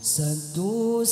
Satu